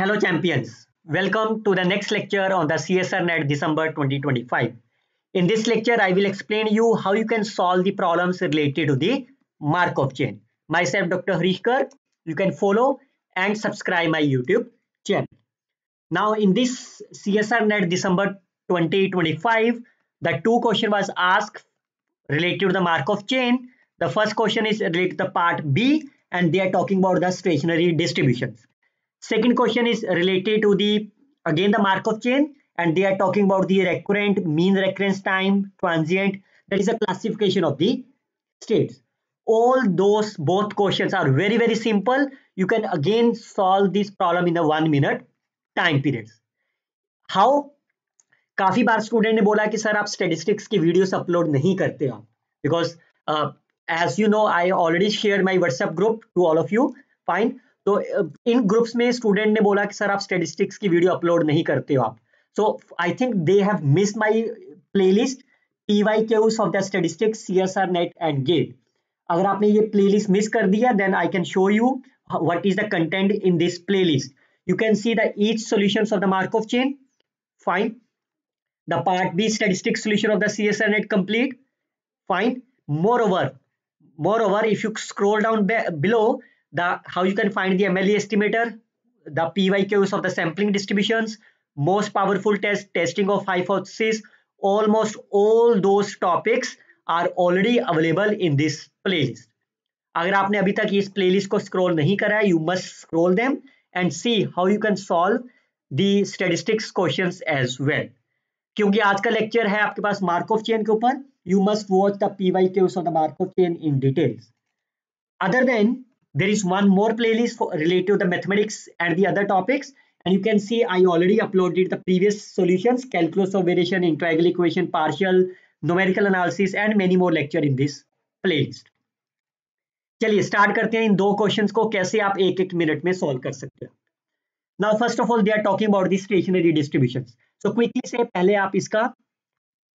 Hello champions, welcome to the next lecture on the CSIR NET December 2025. In this lecture, I will explain you how you can solve the problems related to the Markov chain. Myself Dr. Harish you can follow and subscribe my YouTube channel. Now in this CSIR NET December 2025, the two question was asked related to the Markov chain. The first question is related to the part B and they are talking about the stationary distributions. Second question is related to the, again, the Markov chain, and they are talking about the recurrent, mean recurrence time, transient. That is a classification of the states. All those both questions are very, very simple. You can again solve this problem in a one minute time periods. How? काफी बार student ने बोला कि sir आप statistics की videos upload नहीं करते आप because as you know I already share my WhatsApp group to all of you fine तो इन ग्रुप्स में स्टूडेंट ने बोला कि, सर, आप स्टेटिस्टिक्स की वीडियो अपलोड नहीं करते हो आप। So I think they have miss my playlist P Y of the statistics C S R NET and GATE अगर आपने ये प्ले मिस कर दिया then I can show you what is the content in this playlist you can see the each solution of the Markov chain fine the part B statistic solution of the C S R NET complete fine more over more over if you scroll down below the how you can find the MLE estimator, the PYQs of the sampling distributions, most powerful test, testing of hypothesis, almost all those topics are already available in this playlist. अभी तक इस playlist को scroll नहीं करा है you must scroll them and see how you can solve the statistics questions as well क्योंकि आज का लेक्चर है आपके पास मार्कऑफ चेन के ऊपर you must watch the P Y के of the Markov chain in details other than there is one more playlist for, related to the mathematics and the other topics and you can see I already uploaded the previous solutions calculus of variation integral equation partial numerical analysis and many more lecture in this playlist चलिए start करते हैं इन दो questions को कैसे आप एक एक minute में सॉल्व कर सकते हैं now first of all they are talking about the stationary distribution so quickly से पहले आप इसका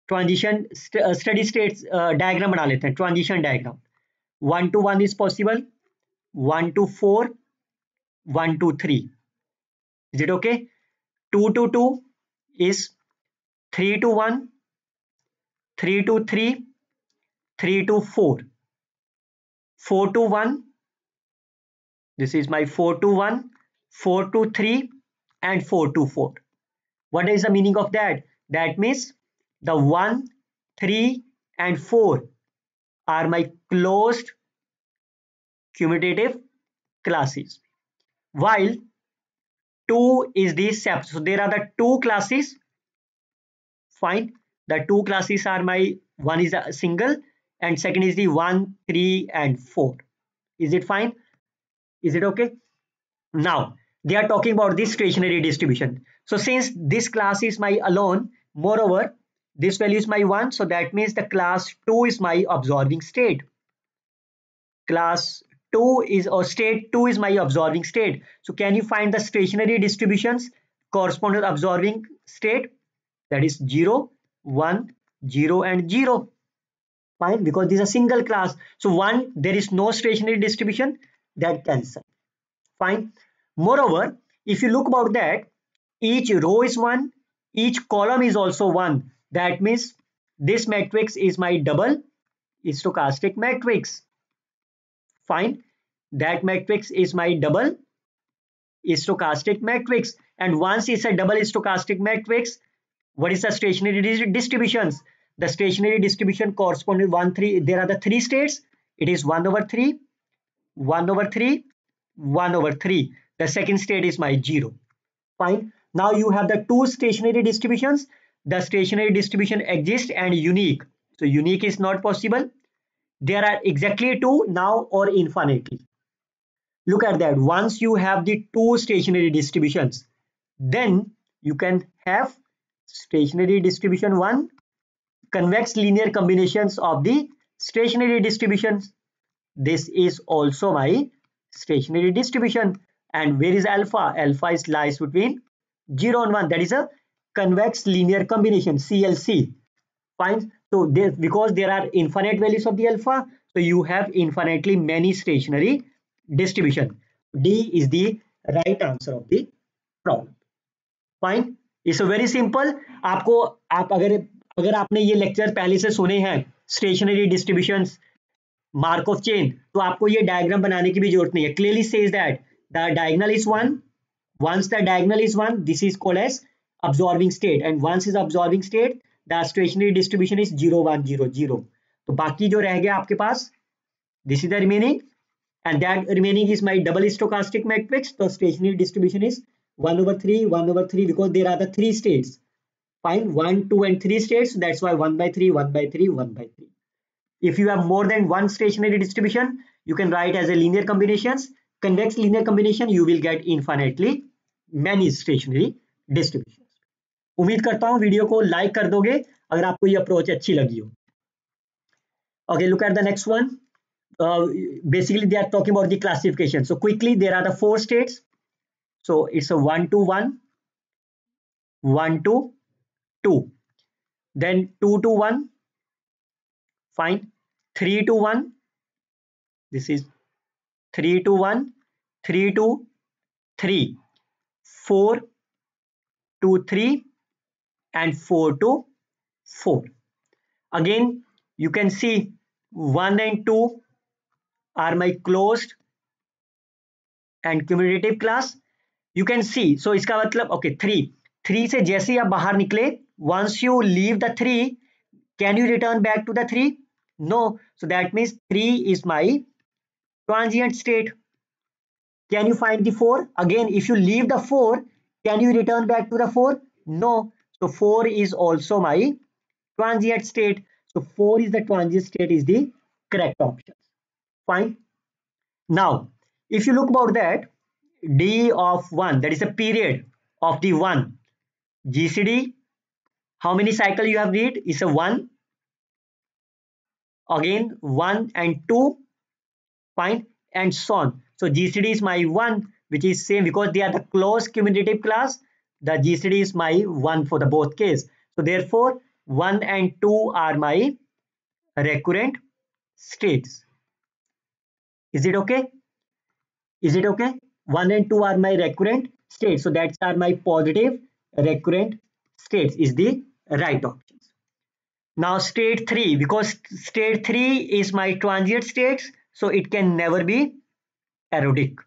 ट्रांजिशन स्टडी स्टेट डायग्राम बना लेते हैं transition diagram one to one is possible 1 to 4, 1 to 3. Is it okay? 2 to 2 is 3 to 1, 3 to 3, 3 to 4. 4 to 1, this is my 4 to 1, 4 to 3 and 4 to 4. What is the meaning of that? That means the 1, 3 and 4 are my closed commutative classes. While 2 is the separate so there are the two classes. Fine. The two classes are my one is a single and second is the 1 3 and 4 is it fine? Is it okay? Now they are talking about this stationary distribution. So since this class is my alone moreover this value is my 1 so that means the class 2 is my absorbing state. Class 2 is or state 2 is my absorbing state. So can you find the stationary distributions corresponding to absorbing state? That is 0, 1, 0 and 0. Fine because this is a single class. So 1 there is no stationary distribution that cancel. Fine. Moreover, if you look about that each row is 1, each column is also 1. That means this matrix is my double stochastic matrix fine. That matrix is my double stochastic matrix. And once it's a double stochastic matrix what is the stationary distributions? The stationary distribution corresponding to 1 3 there are the three states. It is 1 over 3 1 over 3 1 over 3 the second state is my 0 fine. Now you have the two stationary distributions. The stationary distribution exists and unique. So unique is not possible there are exactly two now or infinitely look at that. Once you have the two stationary distributions then you can have stationary distribution 1 convex linear combinations of the stationary distributions. This is also my stationary distribution. And where is alpha? Alpha is lies between 0 and 1 that is a convex linear combination CLC fine so this, because there are infinite values of the alpha, so you have infinitely many stationary distribution. D is the right answer of the problem fine it's very simple आपको आप अगर अगर आपने ये lecture पहले से सुने हैं stationary distribution Markov chain तो आपको ये डायग्राम बनाने की भी ज़रूरत नहीं है clearly says that the diagonal is one once the diagonal is one this is called as absorbing state and once is absorbing state the stationary distribution is zero one zero zero तो बाकी जो रह गया आपके पास this is the remaining and that remaining is my double stochastic matrix तो stationary distribution is one over three one over three because there are the states fine one two and three states that's why one by three one by three one by three if you have more than one stationary distribution you can write as a linear combination convex linear combination you will get infinitely many stationary distribution उम्मीद करता हूँ video को like कर दोगे, अगर आपको ये approach अच्छी लगी हो। Okay look at the next one basically they are talking about the classification so quickly there are the four states so it's one to one one to two then two to one fine three to one this is three to one three to three four to three and 4 to 4 again you can see 1 and 2 are my closed and cumulative class you can see so iska matlab okay 3 3 से जैसे आप बाहर निकले once you leave the 3 can you return back to the 3 no so that means 3 is my transient state can you find the 4 again if you leave the 4 can you return back to the 4 no so 4 is also my transient state. So 4 is the transient state is the correct option. Fine. Now if you look about that d of 1 that is a period of the 1 gcd how many cycle you have read? Is a 1 again 1 and 2 fine. And so on. So gcd is my 1 which is same because they are the close cumulative class the gcd is my 1 for the both case. So therefore 1 and 2 are my recurrent states. Is it okay? Is it okay? 1 and 2 are my recurrent states. So that's are my positive recurrent states is the right options now state 3 because state 3 is my transient states so it can never be erodic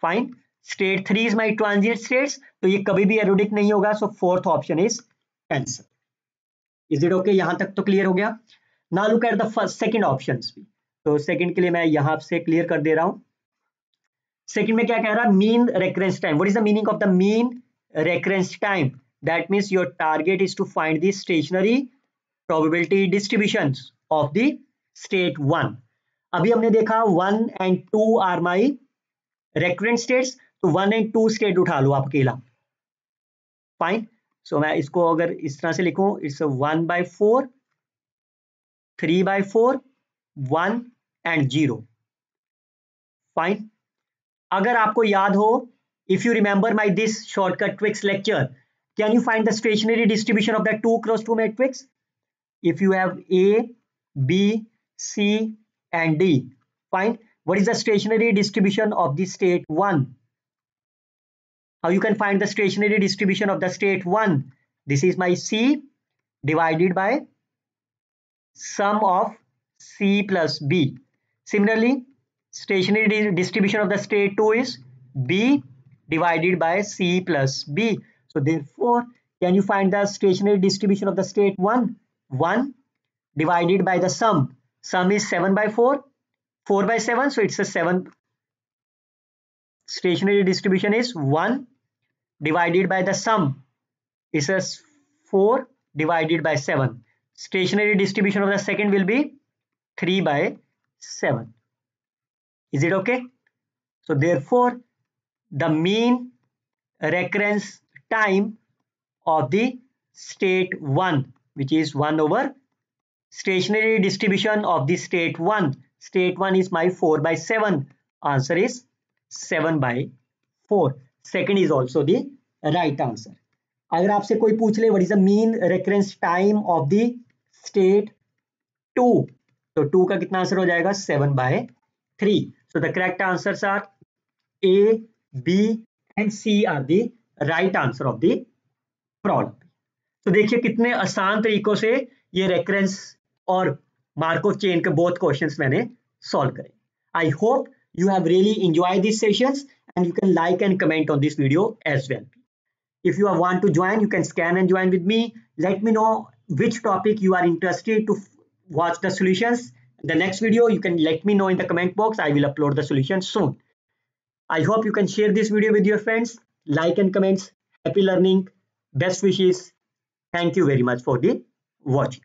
fine state three is my transit state तो ये कभी भी ergodic नहीं होगा so fourth option is answer is it okay यहाँ तक तो clear हो गया। ना look at the first second option भी। तो सेकेंड के लिए मैं यहाँ से क्लियर कर दे रहा हूँ। सेकेंड में क्या कह रहा है? Mean recurrence time what is the meaning of the mean recurrence time that means your target is to find the stationary probability distribution of the state one अभी हमने देखा one and two are my recurrent states तो one and two state उठा लो आप अकेला fine so मैं इसको अगर इस तरह से लिखूं it's one by four three by four one and zero fine अगर आपको याद हो if you remember my this shortcut tricks lecture can you find the stationary distribution of the two cross two matrix if you have A, B, C and D. Fine. What is the stationary distribution of the state 1? How you can find the stationary distribution of the state 1? This is my C divided by sum of C plus B. Similarly, stationary distribution of the state 2 is B divided by C plus B. So therefore, can you find the stationary distribution of the state 1? 1 divided by the sum. Sum is 7 by 4. 4 by 7, so it's a 7. Stationary distribution is 1 divided by the sum. It's a 4 divided by 7. Stationary distribution of the second will be 3 by 7. Is it okay? So therefore, the mean recurrence time of the state 1 which is 1 over stationary distribution of the state 1 state 1 is my 4 by 7 answer is 7 by 4 second is also the right answer. अगर आपसे कोई पूछ ले what is the mean reference time of the state 2 तो 2 का कितना answer हो जाएगा? 7 by 3 so the correct answers are A B and C are the right answer of the problem. तो देखिए कितने आसान तरीकों से ये रेफरेंस और मार्कओफ चेन के बहुत क्वेश्चंस मैंने सॉल्व करे। I hope you have really enjoyed these sessions and you can like and comment on this video as well. If you want to join you can scan and join with me. Let me know which topic you are interested to watch the solutions. The next video you can let me know in the comment box. I will upload the solution soon. I hope you can share this video with your friends. Like and comments. Happy learning. Best wishes. Thank you very much for the watching